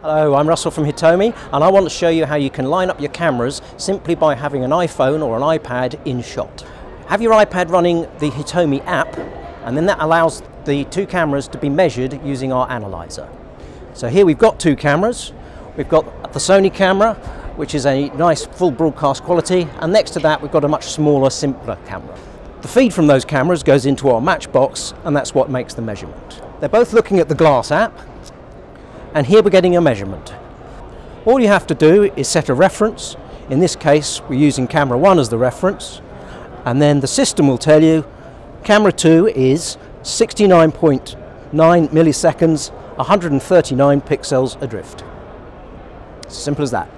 Hello, I'm Russell from Hitomi and I want to show you how you can line up your cameras simply by having an iPhone or an iPad in shot. Have your iPad running the Hitomi app and then that allows the two cameras to be measured using our analyzer. So here we've got two cameras. We've got the Sony camera which is a nice full broadcast quality and next to that we've got a much smaller simpler camera. The feed from those cameras goes into our matchbox and that's what makes the measurement. They're both looking at the glass app and here we're getting a measurement. All you have to do is set a reference. In this case, we're using camera one as the reference and then the system will tell you camera two is 69.9 milliseconds, 139 pixels adrift. As simple as that.